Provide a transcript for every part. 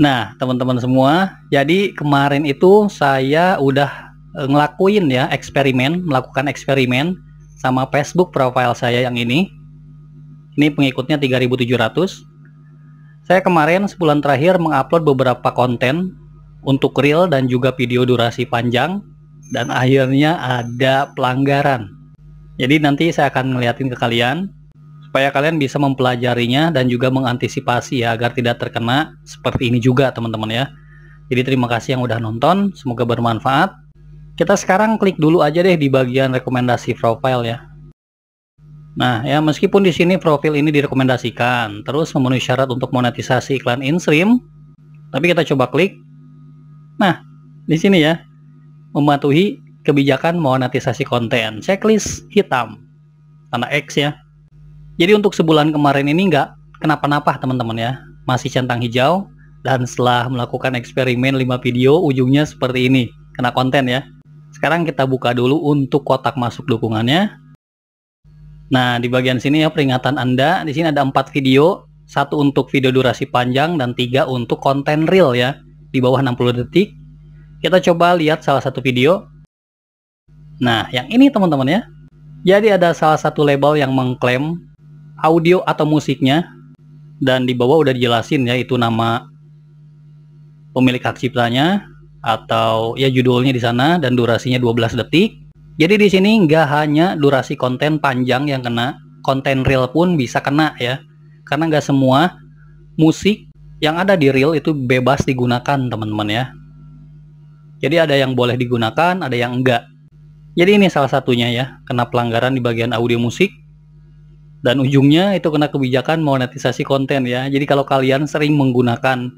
Nah, teman-teman semua, jadi kemarin itu saya udah eh, ngelakuin ya eksperimen, melakukan eksperimen sama Facebook profile saya yang ini. Ini pengikutnya 3700. Saya kemarin sebulan terakhir mengupload beberapa konten untuk reel dan juga video durasi panjang dan akhirnya ada pelanggaran. Jadi nanti saya akan ngeliatin ke kalian supaya kalian bisa mempelajarinya dan juga mengantisipasi ya agar tidak terkena seperti ini juga teman-teman ya jadi terima kasih yang udah nonton semoga bermanfaat kita sekarang klik dulu aja deh di bagian rekomendasi profile ya Nah, ya meskipun di sini profil ini direkomendasikan, terus memenuhi syarat untuk monetisasi iklan in-stream, tapi kita coba klik. Nah, di sini ya, mematuhi kebijakan monetisasi konten. Checklist hitam, tanda X ya. Jadi untuk sebulan kemarin ini nggak kenapa-napa teman-teman ya. Masih centang hijau dan setelah melakukan eksperimen 5 video ujungnya seperti ini. Kena konten ya. Sekarang kita buka dulu untuk kotak masuk dukungannya. Nah, di bagian sini ya peringatan Anda. Di sini ada 4 video, satu untuk video durasi panjang dan tiga untuk konten real ya. Di bawah 60 detik. Kita coba lihat salah satu video. Nah, yang ini teman-teman ya. Jadi ada salah satu label yang mengklaim audio atau musiknya dan di bawah udah dijelasin ya itu nama pemilik hak ciptanya atau ya judulnya di sana dan durasinya 12 detik. Jadi di sini nggak hanya durasi konten panjang yang kena, konten real pun bisa kena ya. Karena nggak semua musik yang ada di real itu bebas digunakan teman-teman ya. Jadi ada yang boleh digunakan, ada yang enggak. Jadi ini salah satunya ya, kena pelanggaran di bagian audio musik dan ujungnya itu kena kebijakan monetisasi konten ya. Jadi kalau kalian sering menggunakan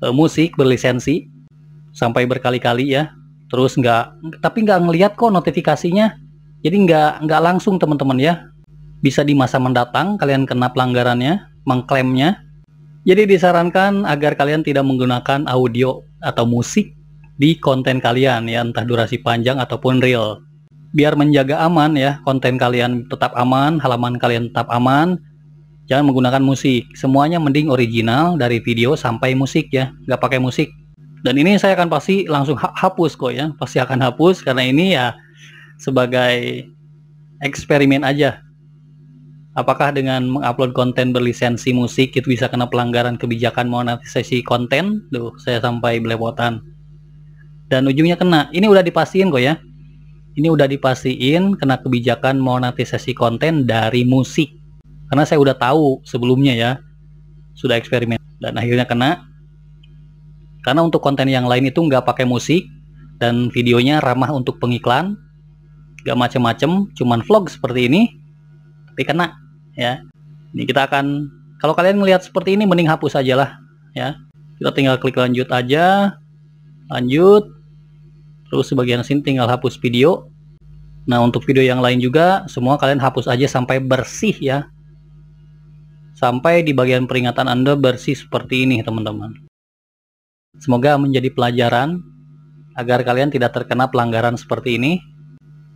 uh, musik berlisensi sampai berkali-kali ya terus nggak tapi nggak ngelihat kok notifikasinya jadi nggak nggak langsung teman-teman ya. Bisa di masa mendatang kalian kena pelanggarannya mengklaimnya. Jadi disarankan agar kalian tidak menggunakan audio atau musik di konten kalian ya entah durasi panjang ataupun real biar menjaga aman ya konten kalian tetap aman halaman kalian tetap aman. Jangan menggunakan musik. Semuanya mending original dari video sampai musik ya nggak pakai musik. Dan ini saya akan pasti langsung ha hapus kok ya pasti akan hapus karena ini ya sebagai eksperimen aja. Apakah dengan mengupload konten berlisensi musik itu bisa kena pelanggaran kebijakan monetisasi konten? Tuh saya sampai belepotan. Dan ujungnya kena. Ini udah dipastiin kok ya ini udah dipastiin kena kebijakan monetisasi konten dari musik. Karena saya udah tahu sebelumnya ya sudah eksperimen dan akhirnya kena. Karena untuk konten yang lain itu nggak pakai musik dan videonya ramah untuk pengiklan nggak macem-macem cuman vlog seperti ini tapi kena ya. Ini kita akan kalau kalian melihat seperti ini mending hapus aja lah ya. Kita tinggal klik lanjut aja. Lanjut terus sebagian sini tinggal hapus video. Nah untuk video yang lain juga semua kalian hapus aja sampai bersih ya. Sampai di bagian peringatan anda bersih seperti ini teman-teman. Semoga menjadi pelajaran agar kalian tidak terkena pelanggaran seperti ini.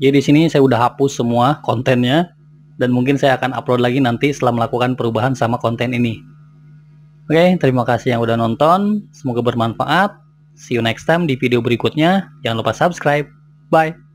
Jadi di sini saya udah hapus semua kontennya dan mungkin saya akan upload lagi nanti setelah melakukan perubahan sama konten ini. Oke, terima kasih yang udah nonton. Semoga bermanfaat. See you next time di video berikutnya. Jangan lupa subscribe. Bye.